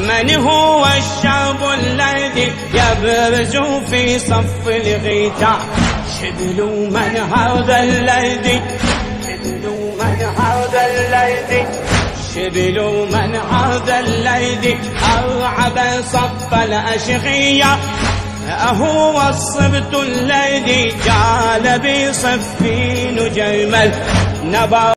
من هو الشاب الذي يبرز في صف الغيتا شبل من هذا الذي شبل من هذا الذي شبل من هذا الذي أرعب صف الأشقية أهو الصبت الذي جعل بصفين جمل نبا